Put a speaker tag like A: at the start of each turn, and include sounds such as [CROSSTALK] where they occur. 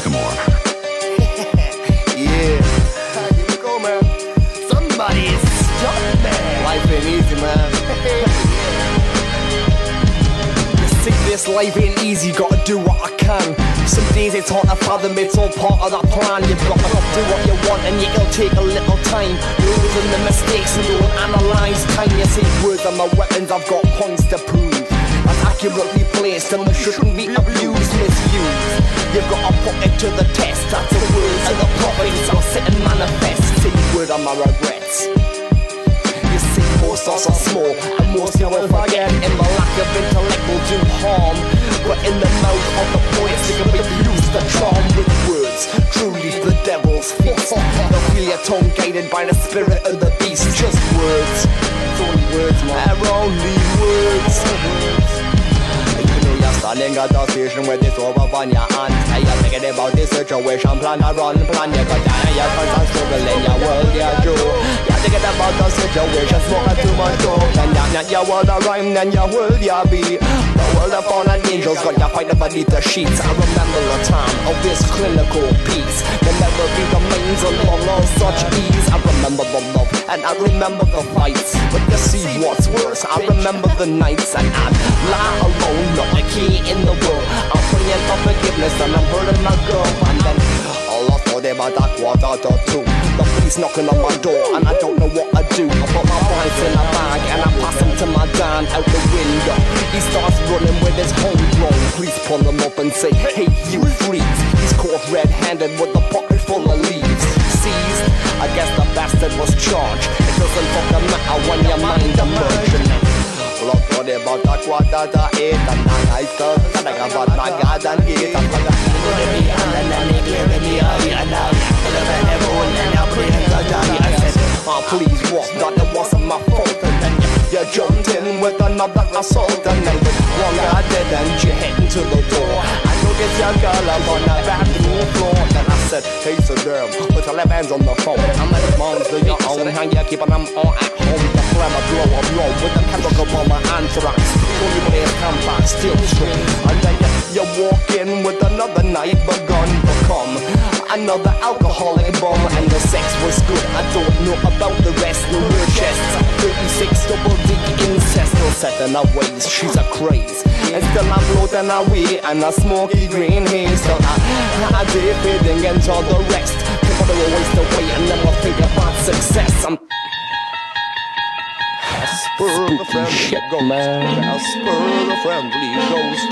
A: Sycamore. [LAUGHS]
B: yeah. Here we go, man. Somebody stop, man. Life ain't easy, man. [LAUGHS] you this life ain't easy. Gotta do what I can. Some days it's hard to fathom, it's all part of that plan. You've got to do what you want, and it'll take a little time. Losing the mistakes and don't analyze time. You see, words are my weapons, I've got points to prove. I'm accurately placed, and they shouldn't be abused, to the test. That's the words of the prophets. I'll sit and manifest. See, word on my regrets. You see, most thoughts are small, and most you will forget. In my lack of intellect will do harm. But in the mouth of the poets, you can abuse the charm with words. Truly, the devil's feast. Feel your tongue guided by the spirit of the beast. Just words. You're standing at station with this over on your hand. And you're thinking about this situation, plan a run, plan you got down You're constant struggle in your world, yeah, true You're thinking about the situation, smoking too much dope. And that not your world a rhyme, then your world, yeah, be The world of fallen angels got you fighting beneath the sheets. I remember a time of this clinical peace. The memory remains along all such ease. I remember the love and I remember the fights But you see what's worse, I remember the nights And I'd lie alone, not a key in the world. I'm praying for forgiveness and I'm hurting my girl And then all I thought about that quarter to two The police knocking on my door and I don't know what I do. I put my points in a bag and I pass them to my dad out the window. He starts running with his homegrown Police pull him up and say, hey you freeze He's caught red-handed with a pocket full of leaves. Seized, I guess the bastard was charged doesn't fucking matter when your mind emerges Look for the about a quarter to eight And then I start thinking about my garden gate And like I'm in the and then they clear me eye And now you're living everyone and I'm praying to die I said, oh please what, that it wasn't my fault And then you, you jumped in with another assault And then one guy dead and you heading to the door. I noticed your girl up on the said, hey so damn, put your left hands on the phone. I'm like, mom's do your own, how you keeping them all at home. The flammer blow up low with the chemical bomb anthrax. Fully blaze compact, still string And then you, you walk in with another night begun. Become another alcoholic bum And the sex was good, I don't know about the rest. No real chests, 36 double D incest. Still setting her ways, she's a craze. And still I'm floating away and a smoky green haze. Still I, I did fading into the rest People they will waste away and never think about success I'm Spur the friendly ghost.
A: man.
B: Spur the friendly ghost.